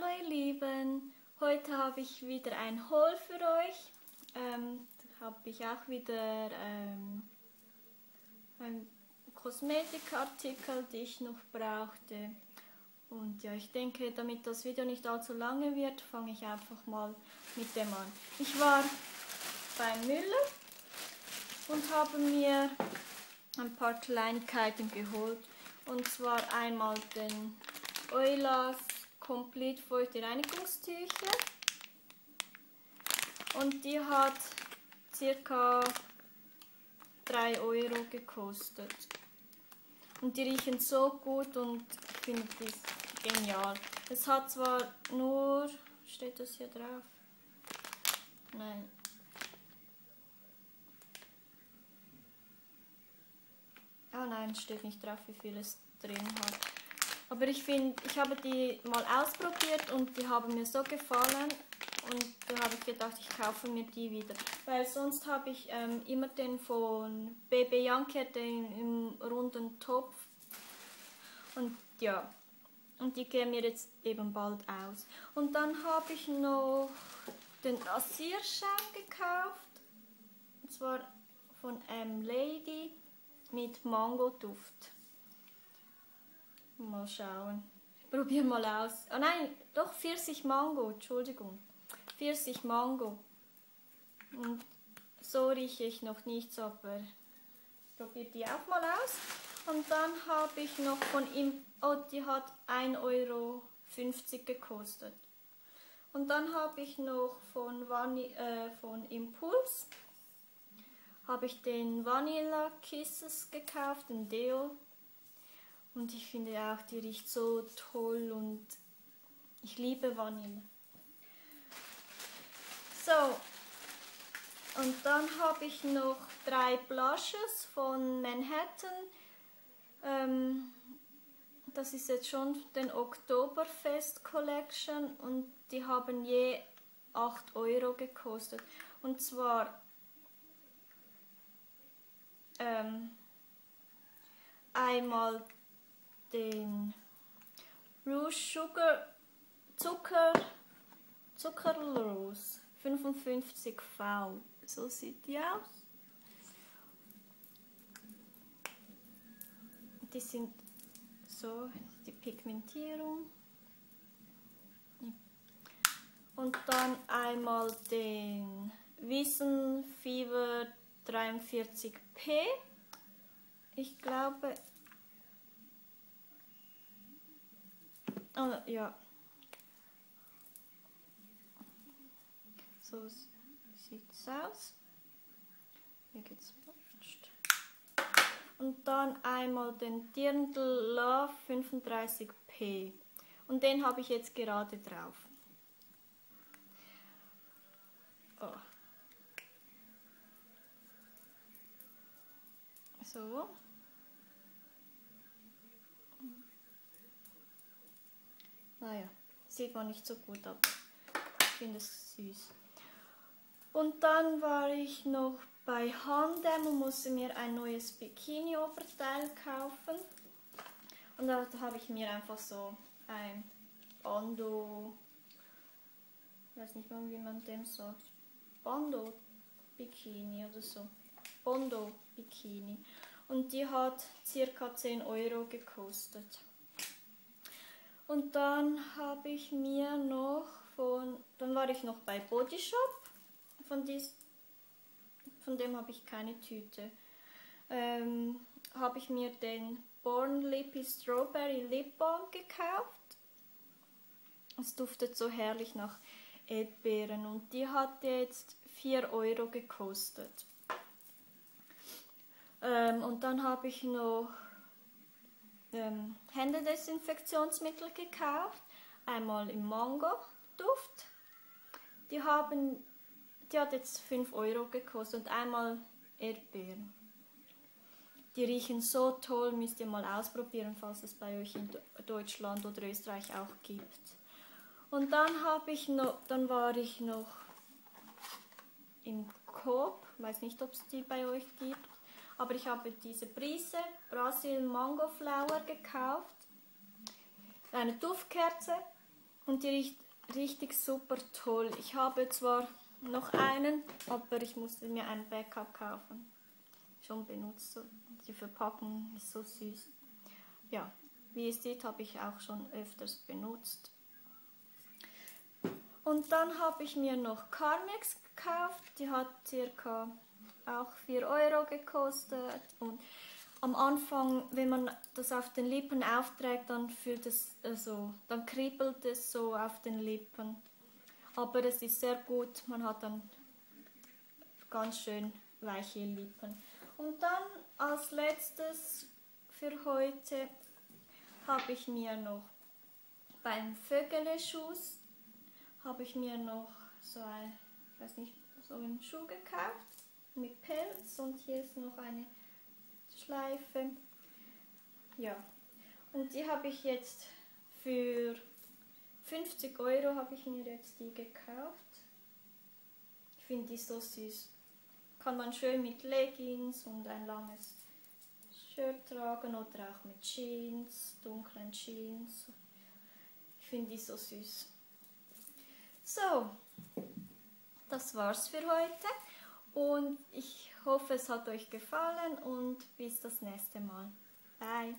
Hallo ihr Lieben, heute habe ich wieder ein Haul für euch. Ähm, habe ich auch wieder ähm, ein Kosmetikartikel, die ich noch brauchte. Und ja, ich denke, damit das Video nicht allzu lange wird, fange ich einfach mal mit dem an. Ich war bei Müller und habe mir ein paar Kleinigkeiten geholt. Und zwar einmal den Eulas Complete Feuchte Reinigungstücher. Und die hat circa 3 Euro gekostet. Und die riechen so gut und ich finde das genial. Es hat zwar nur, steht das hier drauf? Nein. Ah nein, steht nicht drauf, wie viel es drin hat. Aber ich finde, ich habe die mal ausprobiert und die haben mir so gefallen und da habe ich gedacht, ich kaufe mir die wieder. Weil sonst habe ich ähm, immer den von Baby Yankee, den im runden Topf. Und ja, und die gehen mir jetzt eben bald aus. Und dann habe ich noch den Rasierschaum gekauft. Und zwar von M Lady mit Mango-Duft. Mal schauen. Ich probiere mal aus. Oh nein, doch Pfirsich Mango, Entschuldigung. Pfirsich Mango. Und so rieche ich noch nichts, aber ich probiere die auch mal aus. Und dann habe ich noch von ihm, oh, die hat 1,50 Euro gekostet. Und dann habe ich noch von, Vani äh, von Impuls habe ich den Vanilla Kisses gekauft, den Deo. Und ich finde auch, die riecht so toll und ich liebe Vanille. So, und dann habe ich noch drei Blushes von Manhattan. Ähm, das ist jetzt schon den Oktoberfest Collection und die haben je 8 Euro gekostet. Und zwar ähm, einmal den Rouge Sugar Zucker Zuckerlos 55V. So sieht die aus. Die sind so die Pigmentierung. Und dann einmal den Wissen Fever 43p. Ich glaube. Oh, ja. So sieht es aus. Hier geht's rutscht. Und dann einmal den Dirndl Love 35p. Und den habe ich jetzt gerade drauf. Oh. So. Sieht man nicht so gut, aber ich finde es süß. Und dann war ich noch bei Handem und musste mir ein neues Bikini-Oberteil kaufen. Und da habe ich mir einfach so ein Bando, ich weiß nicht mal, wie man dem sagt, Bando Bikini oder so. Bondo Bikini. Und die hat circa 10 Euro gekostet. Und dann habe ich mir noch von, dann war ich noch bei Body Shop. Von, dies, von dem habe ich keine Tüte. Ähm, habe ich mir den Born Lippy Strawberry Lip Balm gekauft. Es duftet so herrlich nach Erdbeeren und die hat jetzt 4 Euro gekostet. Ähm, und dann habe ich noch ähm, Händedesinfektionsmittel gekauft. Einmal im Mango-Duft. Die, haben, die hat jetzt 5 Euro gekostet und einmal Erdbeeren. Die riechen so toll, müsst ihr mal ausprobieren, falls es bei euch in Deutschland oder Österreich auch gibt. Und dann habe ich noch, dann war ich noch im Coop, weiß nicht, ob es die bei euch gibt. Aber ich habe diese Brise Brasil Mango Flower gekauft. Eine Duftkerze und die riecht richtig super toll. Ich habe zwar noch einen, aber ich musste mir einen Backup kaufen. Schon benutzt. Die Verpackung ist so süß. Ja, wie ihr seht, habe ich auch schon öfters benutzt. Und dann habe ich mir noch Carmex gekauft. Die hat circa auch 4 Euro gekostet. Und am Anfang, wenn man das auf den Lippen aufträgt, dann fühlt es also, dann kribbelt es so auf den Lippen. Aber es ist sehr gut, man hat dann ganz schön weiche Lippen. Und dann als letztes für heute habe ich mir noch beim Vögele-Schuss habe ich mir noch so ein, ich weiß nicht, so einen Schuh gekauft mit Pelz und hier ist noch eine Schleife. Ja, und die habe ich jetzt für 50 Euro habe ich mir jetzt die gekauft. Ich finde die so süß. Kann man schön mit Leggings und ein langes Shirt tragen oder auch mit Jeans, dunklen Jeans. Ich finde die so süß. So, das war's für heute und ich hoffe, es hat euch gefallen und bis das nächste Mal. Bye.